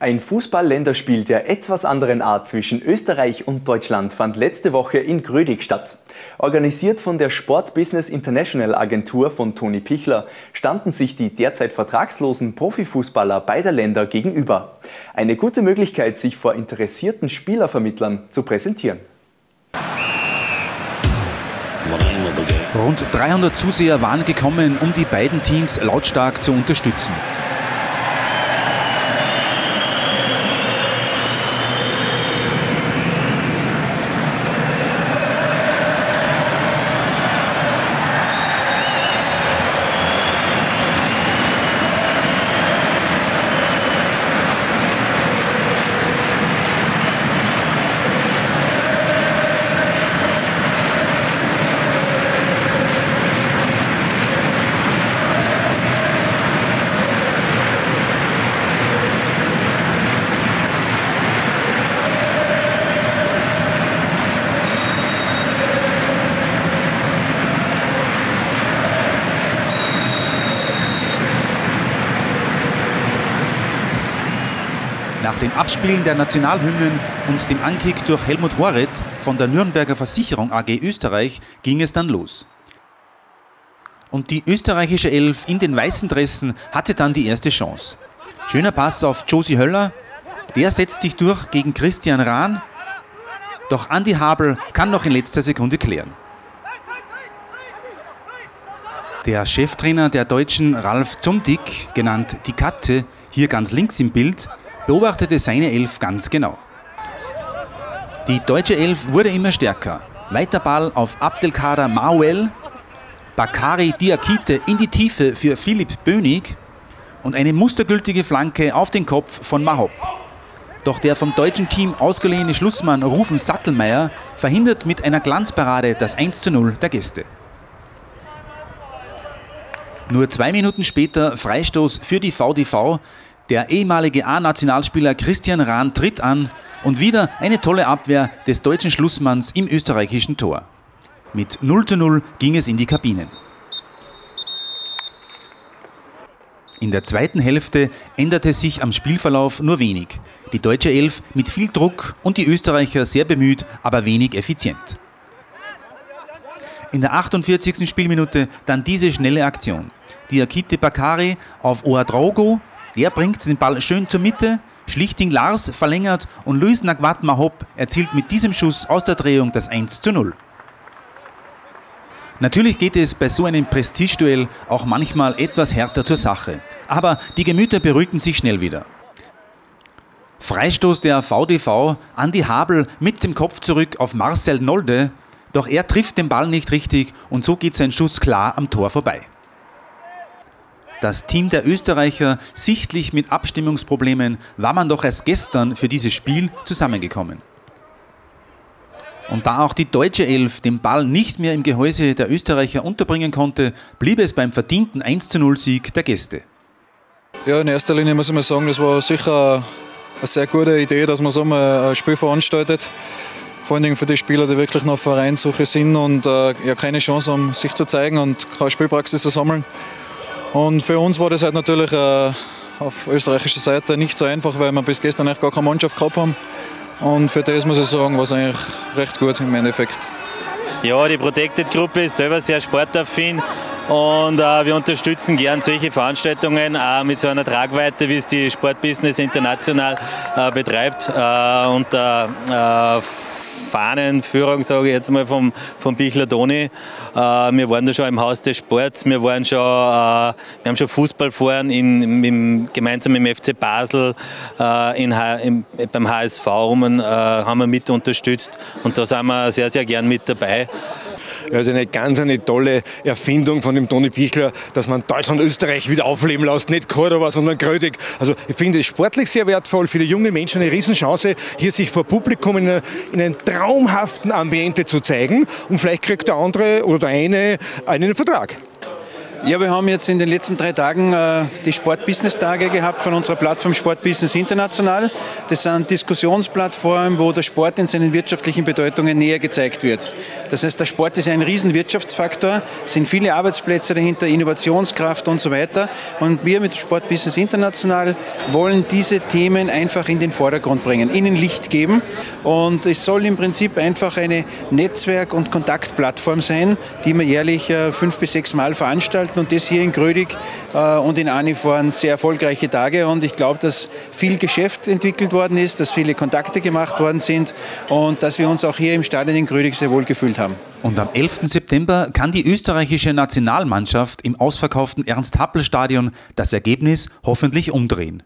Ein Fußball-Länderspiel der etwas anderen Art zwischen Österreich und Deutschland fand letzte Woche in Grödig statt. Organisiert von der Sport Business International Agentur von Toni Pichler standen sich die derzeit vertragslosen Profifußballer beider Länder gegenüber. Eine gute Möglichkeit, sich vor interessierten Spielervermittlern zu präsentieren. Rund 300 Zuseher waren gekommen, um die beiden Teams lautstark zu unterstützen. Dem Abspielen der Nationalhymnen und dem Ankick durch Helmut Horet von der Nürnberger Versicherung AG Österreich ging es dann los. Und die österreichische Elf in den weißen Dressen hatte dann die erste Chance. Schöner Pass auf Josie Höller, der setzt sich durch gegen Christian Rahn, doch Andy Habel kann noch in letzter Sekunde klären. Der Cheftrainer der Deutschen, Ralf Zumdick, genannt die Katze, hier ganz links im Bild, beobachtete seine Elf ganz genau. Die deutsche Elf wurde immer stärker. Weiter Ball auf Abdelkader Mauel, Bakari Diakite in die Tiefe für Philipp Bönig und eine mustergültige Flanke auf den Kopf von Mahop. Doch der vom deutschen Team ausgeliehene Schlussmann Rufen Sattelmeier verhindert mit einer Glanzparade das 1 zu 0 der Gäste. Nur zwei Minuten später Freistoß für die VDV, der ehemalige A-Nationalspieler Christian Rahn tritt an und wieder eine tolle Abwehr des deutschen Schlussmanns im österreichischen Tor. Mit 0 zu 0 ging es in die Kabinen. In der zweiten Hälfte änderte sich am Spielverlauf nur wenig. Die deutsche Elf mit viel Druck und die Österreicher sehr bemüht, aber wenig effizient. In der 48. Spielminute dann diese schnelle Aktion. Diakite Bakari auf Oadrogo der bringt den Ball schön zur Mitte. Schlichting Lars verlängert und Luis Nagwat Mahop erzielt mit diesem Schuss aus der Drehung das 1 zu 0. Natürlich geht es bei so einem Prestigeduell auch manchmal etwas härter zur Sache. Aber die Gemüter beruhigten sich schnell wieder. Freistoß der VDV, Andi Habel mit dem Kopf zurück auf Marcel Nolde, doch er trifft den Ball nicht richtig und so geht sein Schuss klar am Tor vorbei. Das Team der Österreicher, sichtlich mit Abstimmungsproblemen, war man doch erst gestern für dieses Spiel zusammengekommen. Und da auch die deutsche Elf den Ball nicht mehr im Gehäuse der Österreicher unterbringen konnte, blieb es beim verdienten 10 Sieg der Gäste. Ja, in erster Linie muss ich mal sagen, das war sicher eine sehr gute Idee, dass man so ein Spiel veranstaltet. Vor allem für die Spieler, die wirklich noch Vereinssuche sind und äh, ja, keine Chance haben, sich zu zeigen und keine Spielpraxis zu sammeln. Und für uns war das halt natürlich äh, auf österreichischer Seite nicht so einfach, weil wir bis gestern eigentlich gar keine Mannschaft gehabt haben. Und für das muss ich sagen, war es eigentlich recht gut im Endeffekt. Ja, die Protected-Gruppe ist selber sehr sportaffin und äh, wir unterstützen gern solche Veranstaltungen auch mit so einer Tragweite, wie es die Sportbusiness international äh, betreibt. Äh, und äh, Fahnenführung, sage ich jetzt mal, vom, vom Bichler Toni. Äh, wir waren da schon im Haus des Sports, wir, waren schon, äh, wir haben schon Fußball fahren in, im, gemeinsam im FC Basel, äh, in, im, beim HSV rum, äh, haben wir mit unterstützt und da sind wir sehr, sehr gern mit dabei. Also eine ganz eine tolle Erfindung von dem Toni Pichler, dass man Deutschland Österreich wieder aufleben lässt, nicht Cordoba, sondern Grödig. Also ich finde es sportlich sehr wertvoll, für die jungen Menschen eine Riesenchance, hier sich vor Publikum in, in einem traumhaften Ambiente zu zeigen und vielleicht kriegt der andere oder der eine einen Vertrag. Ja, wir haben jetzt in den letzten drei Tagen äh, die Sport-Business-Tage gehabt von unserer Plattform Sport Business International. Das sind Diskussionsplattformen, wo der Sport in seinen wirtschaftlichen Bedeutungen näher gezeigt wird. Das heißt, der Sport ist ein Riesenwirtschaftsfaktor, sind viele Arbeitsplätze dahinter, Innovationskraft und so weiter. Und wir mit Sport Business International wollen diese Themen einfach in den Vordergrund bringen, ihnen Licht geben. Und es soll im Prinzip einfach eine Netzwerk- und Kontaktplattform sein, die wir jährlich äh, fünf bis sechs Mal veranstalten. Und das hier in Grödig äh, und in Anif waren sehr erfolgreiche Tage. Und ich glaube, dass viel Geschäft entwickelt worden ist, dass viele Kontakte gemacht worden sind und dass wir uns auch hier im Stadion in Grödig sehr wohl gefühlt haben. Und am 11. September kann die österreichische Nationalmannschaft im ausverkauften Ernst-Happel-Stadion das Ergebnis hoffentlich umdrehen.